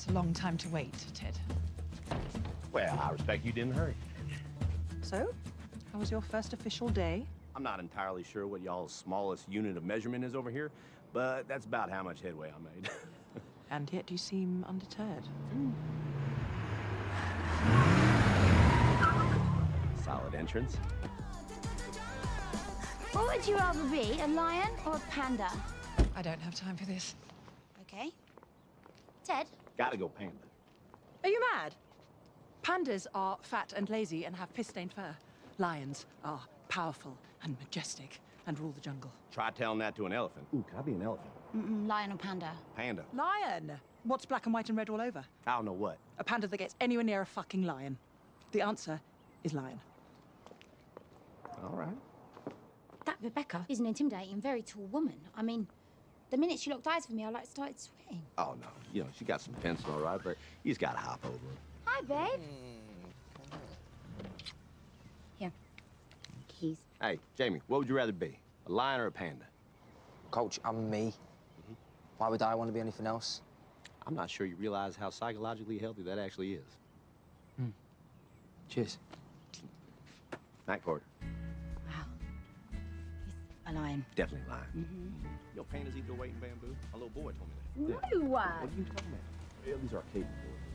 That's a long time to wait, Ted. Well, I respect you didn't hurry. So, how was your first official day? I'm not entirely sure what y'all's smallest unit of measurement is over here, but that's about how much headway I made. And yet you seem undeterred. Solid entrance. What would you rather be, a lion or a panda? I don't have time for this. Okay. Ted, Gotta go panda. Are you mad? Pandas are fat and lazy and have piss-stained fur. Lions are powerful and majestic and rule the jungle. Try telling that to an elephant. Ooh, can I be an elephant? Mm-mm, lion or panda? Panda. Lion! What's black and white and red all over? I don't know what. A panda that gets anywhere near a fucking lion. The answer is lion. All right. That Rebecca is an intimidating, very tall woman. I mean, the minute she locked eyes with me, I like started sweating. Oh, no. You know, she got some pencil, all right, but he's gotta hop over. Hi, babe. Here. Keys. Hey, Jamie, what would you rather be? A lion or a panda? Coach, I'm me. Mm-hmm. Why would I want to be anything else? I'm not sure you realize how psychologically healthy that actually is. Hmm. Cheers. Night court. Wow. Mm-hmm. He's a lion. Definitely lion. Yo, pandas eat their weight in bamboo. My little boy told me that. No. What are you talking about? Yeah, these arcade boards.